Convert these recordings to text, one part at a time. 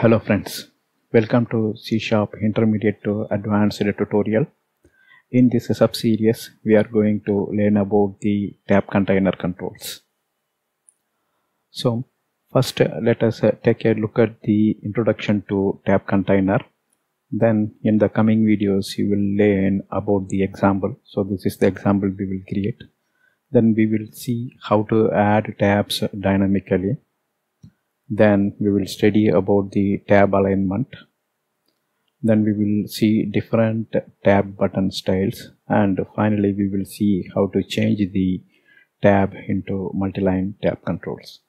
Hello friends, welcome to C Sharp Intermediate to Advanced tutorial. In this sub-series, we are going to learn about the tab container controls. So first let us uh, take a look at the introduction to tab container. Then in the coming videos, you will learn about the example. So this is the example we will create. Then we will see how to add tabs dynamically then we will study about the tab alignment. Then we will see different tab button styles. And finally we will see how to change the tab into multi-line tab controls.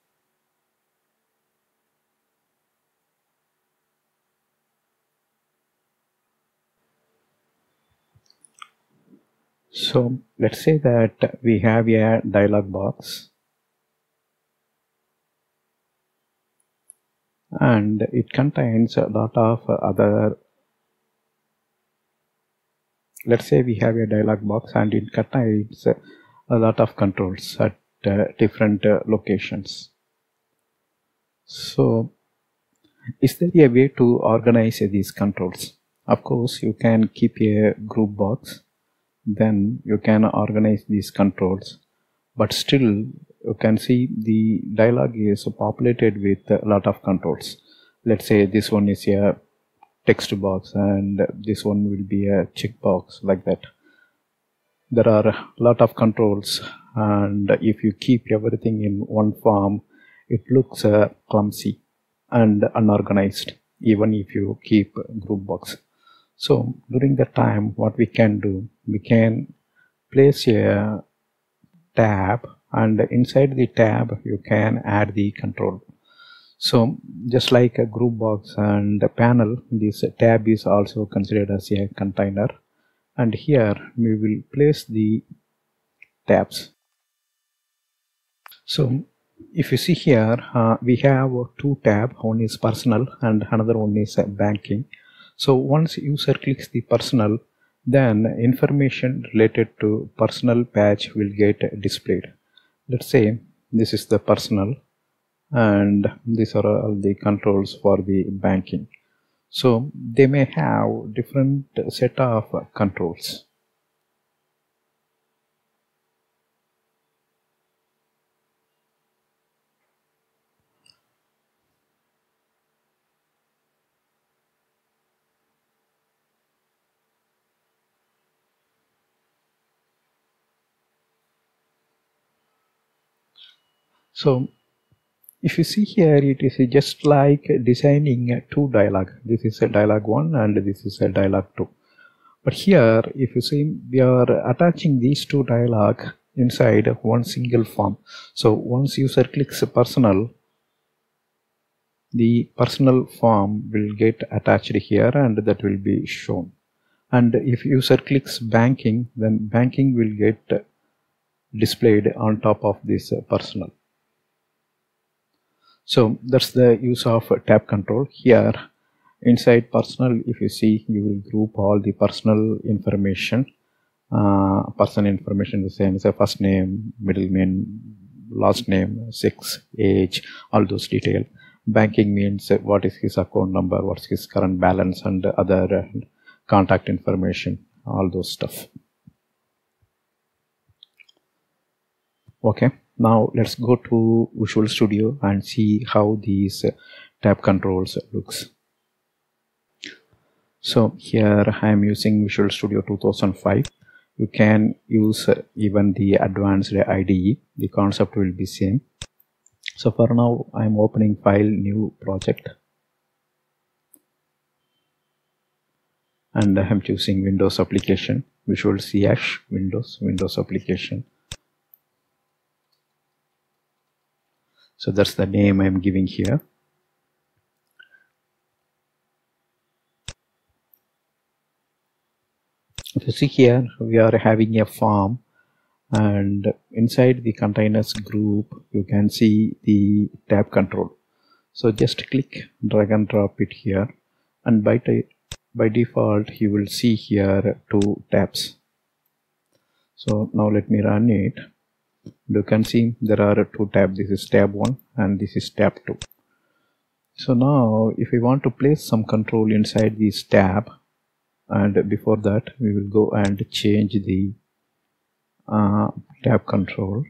So let's say that we have a dialog box and it contains a lot of other let's say we have a dialog box and it contains a lot of controls at uh, different uh, locations. So is there a way to organize these controls? Of course you can keep a group box then you can organize these controls but still you can see the dialog is populated with a lot of controls. Let's say this one is a text box and this one will be a checkbox like that. There are a lot of controls and if you keep everything in one form it looks uh, clumsy and unorganized even if you keep group box. So during that time what we can do we can place a tab and inside the tab you can add the control. So just like a group box and a panel this tab is also considered as a container. And here we will place the tabs. So if you see here uh, we have two tab. One is personal and another one is banking. So once user clicks the personal then information related to personal page will get displayed let's say this is the personal and these are all the controls for the banking. So they may have different set of controls so if you see here it is just like designing two dialog this is a dialog 1 and this is a dialog 2 but here if you see we are attaching these two dialog inside one single form. So once user clicks personal the personal form will get attached here and that will be shown. And if user clicks banking then banking will get displayed on top of this personal so that's the use of tab control. Here inside personal if you see you will group all the personal information uh, personal information the same as a first name middle name last name sex age all those detail. Banking means what is his account number what's his current balance and other contact information all those stuff. Okay now let's go to Visual Studio and see how these uh, tab controls looks. So here I am using Visual Studio 2005. You can use uh, even the advanced IDE. The concept will be same. So for now I am opening file new project. And I am choosing Windows application, Visual CH, Windows, Windows application so that's the name I'm giving here. If you see here we are having a form and inside the containers group you can see the tab control. So just click drag and drop it here and by by default you will see here two tabs. So now let me run it you can see there are two tabs this is tab 1 and this is tab 2 so now if we want to place some control inside this tab and before that we will go and change the uh, tab control.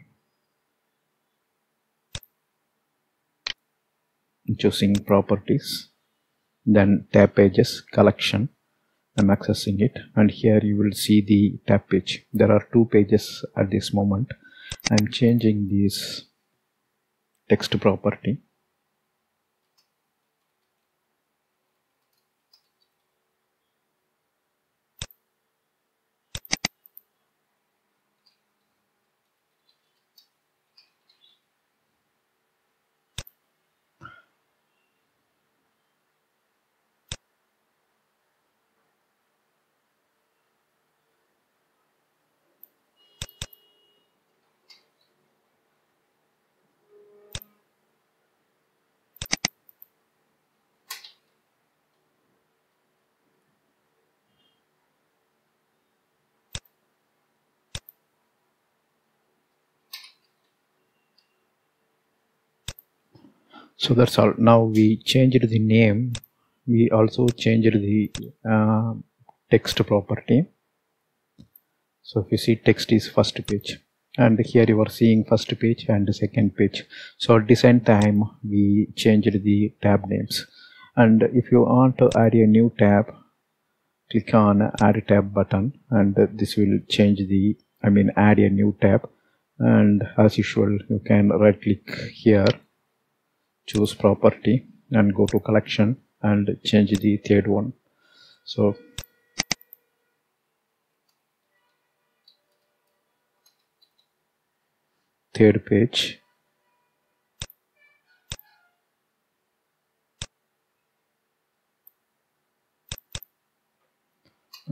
Choosing properties then tab pages collection I'm accessing it. And here you will see the tab page. There are two pages at this moment I'm changing this text property so that's all. Now we changed the name. We also changed the uh, text property. So if you see text is first page. And here you are seeing first page and second page. So at the same time we changed the tab names. And if you want to add a new tab click on add tab button. And this will change the I mean add a new tab. And as usual you can right click here choose property and go to collection and change the third one. So third page.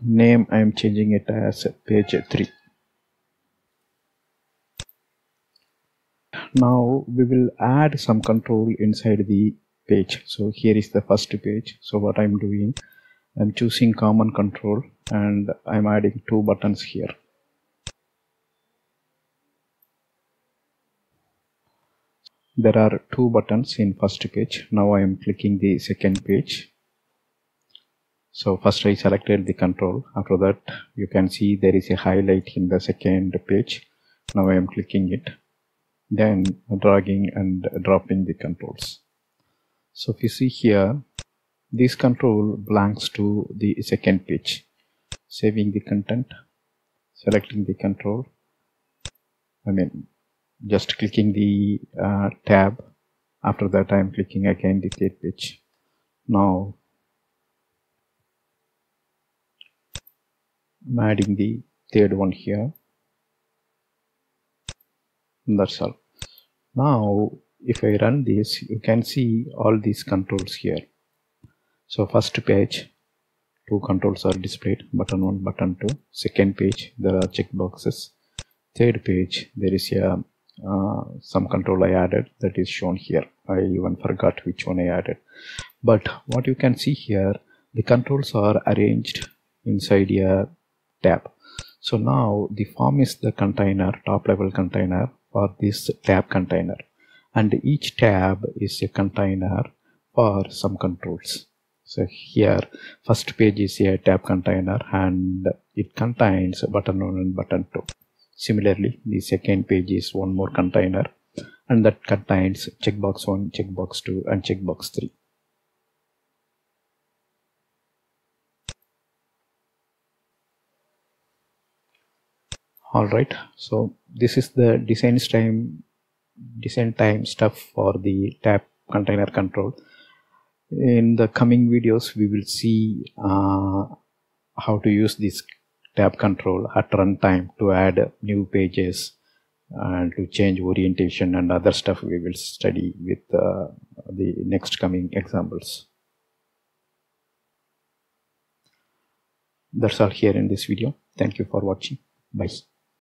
Name I am changing it as page 3 now we will add some control inside the page. So here is the first page. So what i'm doing i'm choosing common control and i'm adding two buttons here. There are two buttons in first page. Now i am clicking the second page. So first i selected the control. After that you can see there is a highlight in the second page. Now i am clicking it then dragging and dropping the controls. So if you see here, this control belongs to the second page. Saving the content, selecting the control, I mean just clicking the uh, tab. After that I am clicking again the third page. Now I'm adding the third one here. That's all. Now if I run this you can see all these controls here. So first page two controls are displayed. Button 1 button 2 second page there are checkboxes third page there is a uh, some control I added that is shown here. I even forgot which one I added. But what you can see here the controls are arranged inside a tab. So now the form is the container top level container for this tab container. And each tab is a container for some controls. So here first page is a tab container and it contains button 1 and button 2 similarly the second page is one more container and that contains checkbox 1 checkbox 2 and checkbox 3 all right. So this is the design time design time stuff for the tab container control. In the coming videos we will see uh, how to use this tab control at runtime to add new pages and to change orientation and other stuff we will study with uh, the next coming examples. That's all here in this video. Thank you for watching. Bye